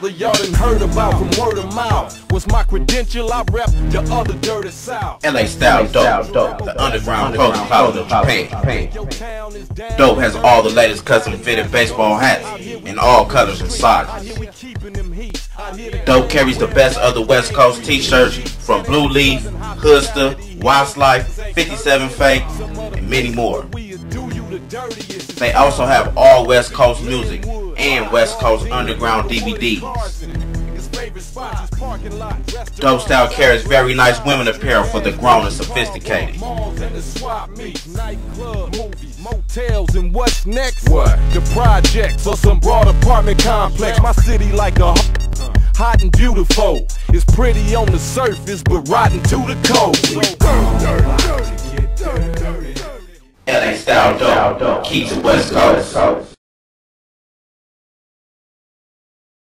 brother y'all done heard about from word of mouth. What's my credential? I rep the other dirty south. LA style dope, the underground post powder Japan. Dope has all the latest custom fitted baseball hats in all colors and sizes. Dope carries the best of the West Coast t-shirts from Blu Leaf, Hoodsta, Wildlife, 57 Fake, and many more. They also have all West Coast music and West Coast underground DVDs. Dope Style carries very nice women apparel for the grown and sophisticated. Motels and what's next? What? The projects or some broad apartment complex. My city like a hot and beautiful. It's pretty on the surface, but rotten to the core. LA style dope keeps it West Coast.